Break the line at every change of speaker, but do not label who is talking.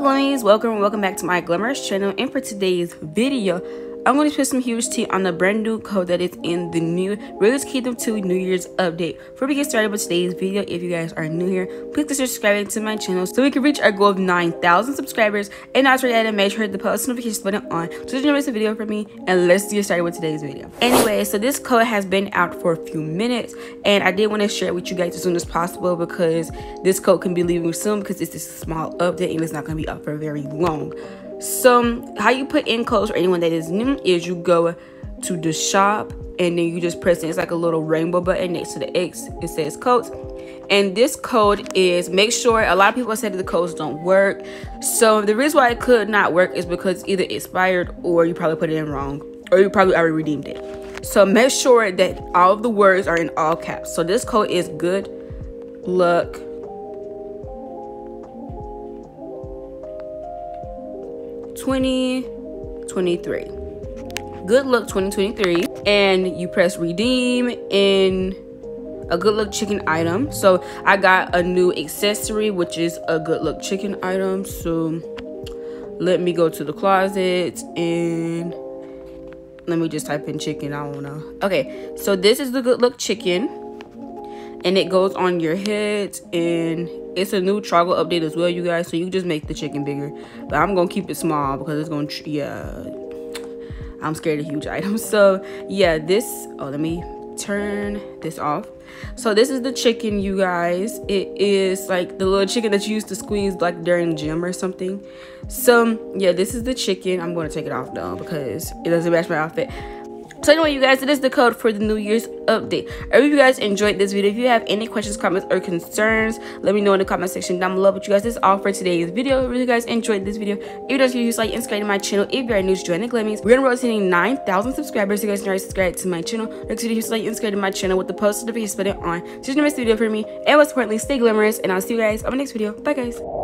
Glammies, welcome and welcome back to my glamorous channel. And for today's video I'm going to put some huge tea on the brand new code that is in the new Royalty Kingdom 2 New Year's update. Before we get started with today's video, if you guys are new here, please consider subscribing to my channel so we can reach our goal of 9,000 subscribers. And also add and make sure the post notification button on so you don't miss a video from me. And let's get started with today's video. Anyway, so this code has been out for a few minutes and I did want to share it with you guys as soon as possible because this code can be leaving soon because it's a small update and it's not going to be up for very long. So how you put in codes for anyone that is new is you go to the shop and then you just press it. It's like a little rainbow button next to the X. It says codes. And this code is make sure a lot of people said that the codes don't work. So the reason why it could not work is because either expired or you probably put it in wrong or you probably already redeemed it. So make sure that all of the words are in all caps. So this code is good luck 2023. Good Luck 2023. And you press redeem in a Good Luck chicken item. So I got a new accessory, which is a Good Luck chicken item. So let me go to the closet and let me just type in chicken. I don't know. Okay, so this is the Good Luck chicken. And it goes on your head and it's a new troggle update as well you guys so you just make the chicken bigger. But i'm gonna keep it small because it's gonna yeah. I'm scared of huge items so yeah this oh let me turn this off. So this is the chicken you guys. It is like the little chicken that you used to squeeze like during gym or something. So yeah this is the chicken. I'm going to take it off though because it doesn't match my outfit so anyway, you guys, it is the code for the New Year's update. I hope you guys enjoyed this video. If you have any questions, comments, or concerns, let me know in the comment section down below. But you guys, this is all for today's video. If you guys enjoyed this video, if you don't like and subscribe to my channel. If you are new to join the Glammies, we're gonna rotating 9,000 subscribers. You guys can already subscribe to my channel. Next video, use like and subscribe to my channel with the post notification button on. So you don't miss the video for me. And most importantly, stay glamorous. And I'll see you guys on my next video. Bye guys.